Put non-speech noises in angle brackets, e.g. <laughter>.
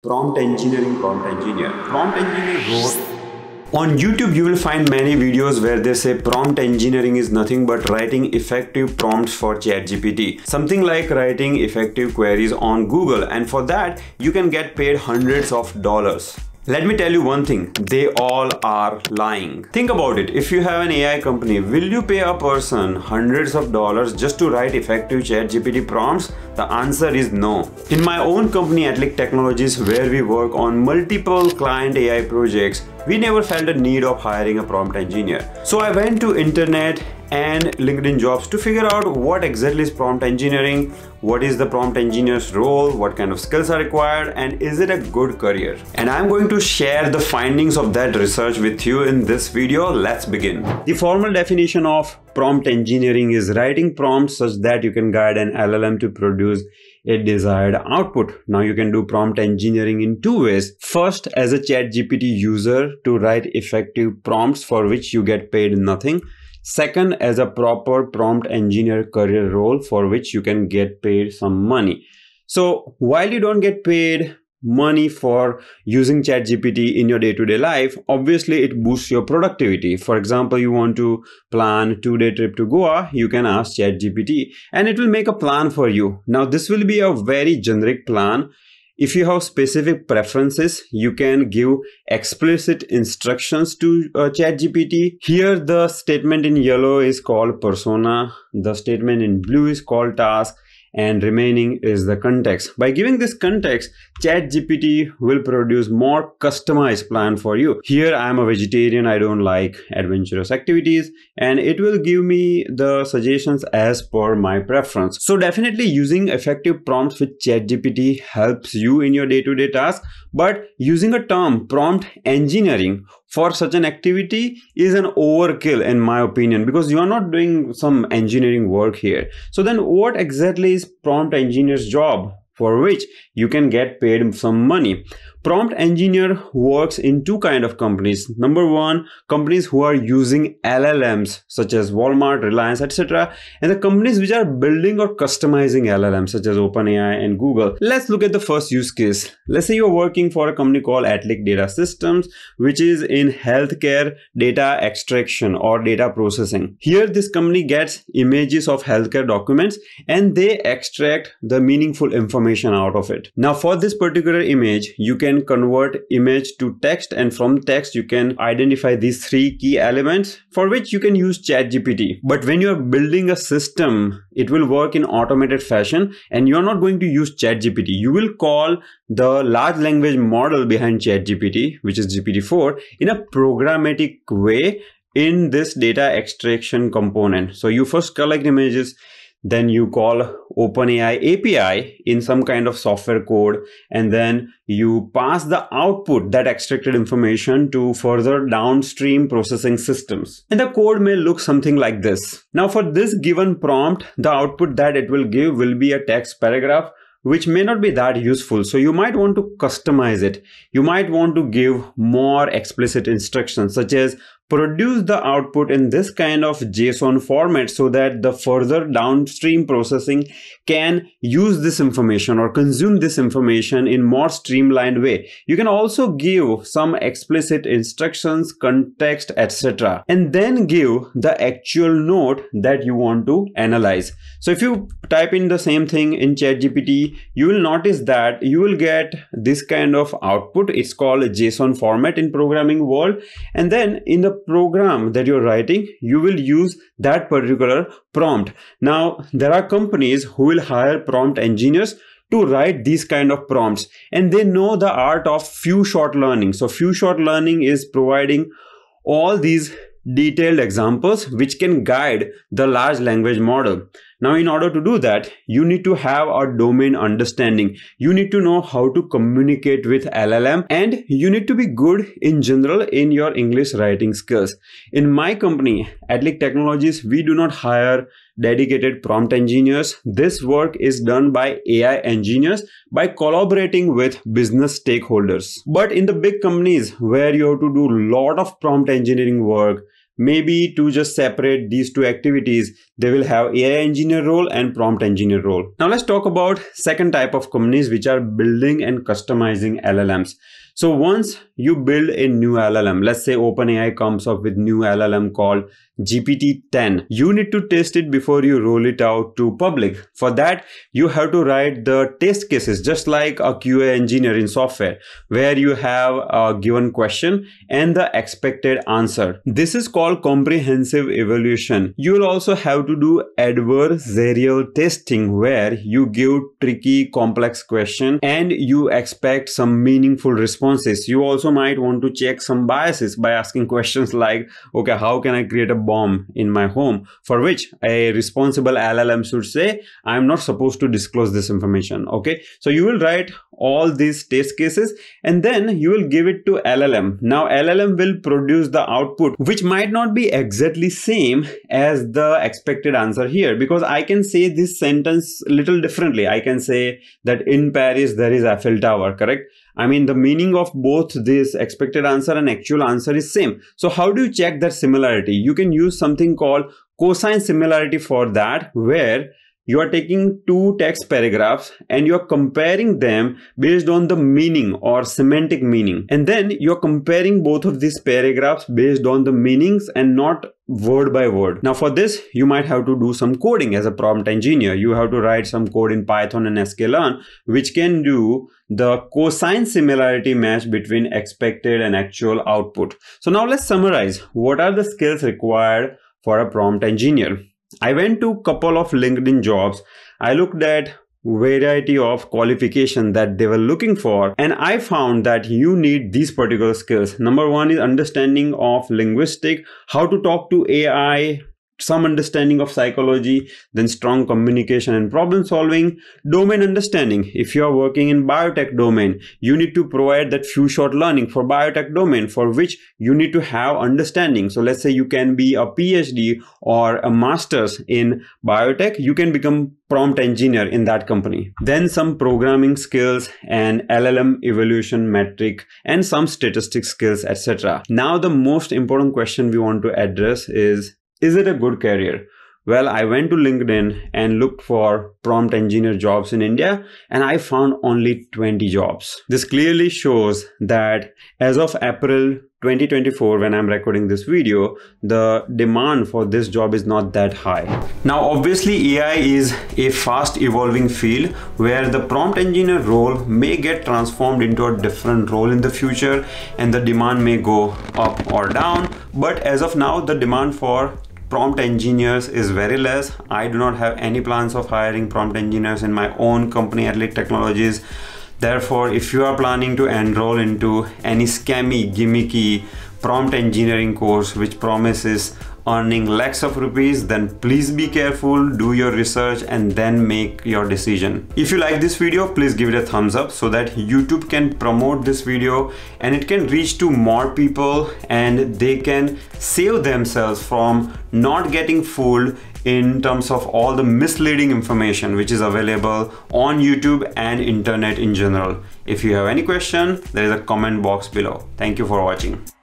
prompt engineering prompt engineer prompt engineer on YouTube, you will find many videos where they say prompt engineering is nothing but writing effective prompts for ChatGPT. Something like writing effective queries on Google and for that, you can get paid hundreds of dollars. Let me tell you one thing, they all are lying. Think about it, if you have an AI company, will you pay a person hundreds of dollars just to write effective ChatGPT prompts? The answer is no. In my own company, AtliQ Technologies, where we work on multiple client AI projects, we never felt a need of hiring a prompt engineer. So I went to internet and LinkedIn jobs to figure out what exactly is prompt engineering, what is the prompt engineer's role, what kind of skills are required, and is it a good career? And I'm going to share the findings of that research with you in this video. Let's begin. The formal definition of prompt engineering is writing prompts such that you can guide an LLM to produce a desired output. Now you can do prompt engineering in two ways. First, as a chat GPT user to write effective prompts for which you get paid nothing. Second, as a proper prompt engineer career role for which you can get paid some money. So while you don't get paid money for using ChatGPT in your day-to-day life, obviously it boosts your productivity. For example, you want to plan two-day trip to Goa, you can ask ChatGPT and it will make a plan for you. Now, this will be a very generic plan. If you have specific preferences, you can give explicit instructions to uh, ChatGPT. Here, the statement in yellow is called persona. The statement in blue is called task and remaining is the context. By giving this context, ChatGPT will produce more customized plan for you. Here I am a vegetarian, I don't like adventurous activities and it will give me the suggestions as per my preference. So definitely using effective prompts with ChatGPT helps you in your day-to-day -day task, but using a term prompt engineering for such an activity is an overkill in my opinion because you are not doing some engineering work here. So then what exactly is prompt engineer's job? For which you can get paid some money prompt engineer works in two kind of companies. Number one companies who are using llms such as walmart reliance etc and the companies which are building or customizing llms such as openai and google. Let's look at the first use case. Let's say you're working for a company called AtliQ data systems which is in healthcare data extraction or data processing. Here this company gets images of healthcare documents and they extract the meaningful information out of it. Now for this particular image you can convert image to text and from text you can identify these three key elements for which you can use ChatGPT. But when you are building a system, it will work in automated fashion and you're not going to use ChatGPT. You will call the large language model behind ChatGPT, which is GPT-4, in a programmatic way in this data extraction component. So you first collect images, then you call OpenAI API in some kind of software code, and then you pass the output, that extracted information, to further downstream processing systems. And the code may look something like this. Now, for this given prompt, the output that it will give will be a text paragraph which may not be that useful. So you might want to customize it. You might want to give more explicit instructions such as produce the output in this kind of JSON format so that the further downstream processing can use this information or consume this information in more streamlined way. You can also give some explicit instructions, context, etc. and then give the actual note that you want to analyze. So if you type in the same thing in ChatGPT, you will notice that you will get this kind of output. It's called JSON format in programming world. And then in the program that you're writing, you will use that particular prompt. Now, there are companies who will hire prompt engineers to write these kind of prompts and they know the art of few shot learning. So few shot learning is providing all these detailed examples which can guide the large language model. Now, in order to do that, you need to have a domain understanding. You need to know how to communicate with LLM and you need to be good in general in your English writing skills. In my company, AtliQ Technologies, we do not hire dedicated prompt engineers. This work is done by AI engineers by collaborating with business stakeholders. But in the big companies where you have to do a lot of prompt engineering work, maybe to just separate these two activities they will have AI engineer role and prompt engineer role. Now let's talk about second type of companies which are building and customizing LLMs. So once you build a new LLM, let's say OpenAI comes up with new LLM called GPT-10, you need to test it before you roll it out to public. For that, you have to write the test cases just like a QA engineer in software, where you have a given question and the expected answer. This is called comprehensive evaluation. You will also have to do adversarial testing where you give tricky complex question and you expect some meaningful responses. You also might want to check some biases by asking <laughs> questions like, okay, how can I create a bomb in my home? For which a responsible LLM should say, I'm not supposed to disclose this information. Okay. So you will write all these test cases and then you will give it to LLM. Now LLM will produce the output which might not be exactly same as the expected answer here because I can say this sentence little differently. I can say that in Paris there is a Eiffel Tower, correct? I mean the meaning of both this expected answer and actual answer is same. So how do you check that similarity? You can use something called cosine similarity for that where you are taking two text paragraphs and you're comparing them based on the meaning or semantic meaning. And then you're comparing both of these paragraphs based on the meanings and not word by word. Now for this, you might have to do some coding as a prompt engineer. You have to write some code in Python and sklearn, which can do the cosine similarity match between expected and actual output. So now let's summarize. What are the skills required for a prompt engineer? I went to a couple of LinkedIn jobs. I looked at variety of qualification that they were looking for and i found that you need these particular skills number one is understanding of linguistic how to talk to ai some understanding of psychology, then strong communication and problem solving, domain understanding. If you are working in biotech domain, you need to provide that few shot learning for biotech domain for which you need to have understanding. So let's say you can be a PhD or a master's in biotech, you can become prompt engineer in that company. Then some programming skills and LLM evaluation metric and some statistics skills, etc. Now the most important question we want to address is is it a good career? Well, I went to LinkedIn and looked for prompt engineer jobs in India and I found only 20 jobs. This clearly shows that as of April 2024 when I'm recording this video, the demand for this job is not that high. Now obviously AI is a fast evolving field where the prompt engineer role may get transformed into a different role in the future and the demand may go up or down. But as of now, the demand for prompt engineers is very less. I do not have any plans of hiring prompt engineers in my own company, AtliQ Technologies. Therefore, if you are planning to enroll into any scammy, gimmicky prompt engineering course which promises earning lakhs of rupees then please be careful do your research and then make your decision if you like this video please give it a thumbs up so that youtube can promote this video and it can reach to more people and they can save themselves from not getting fooled in terms of all the misleading information which is available on YouTube and internet in general. If you have any question, there is a comment box below. Thank you for watching.